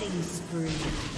Spree.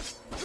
Rampage.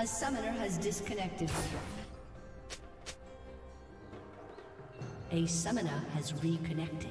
A summoner has disconnected. A summoner has reconnected.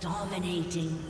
Dominating.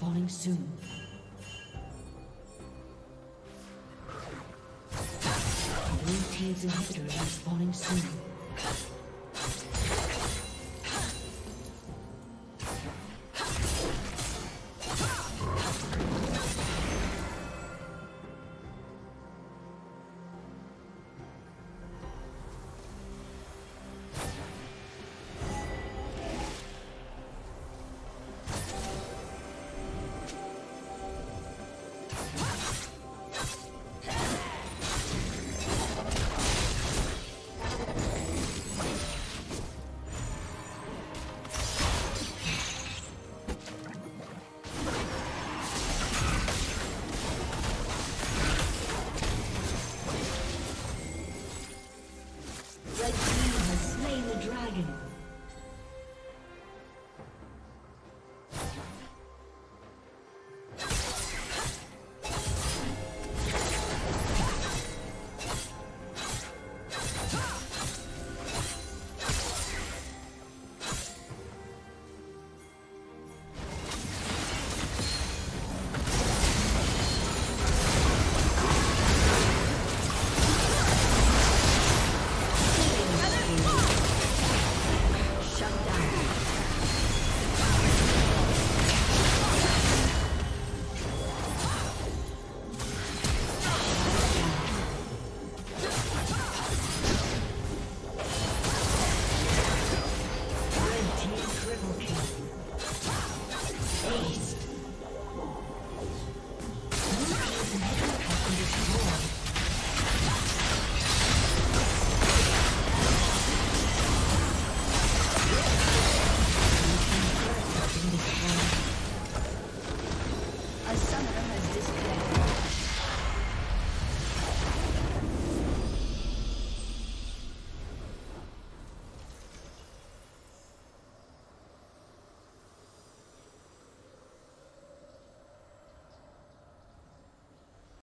falling soon. Blue team's inhibitor is spawning soon.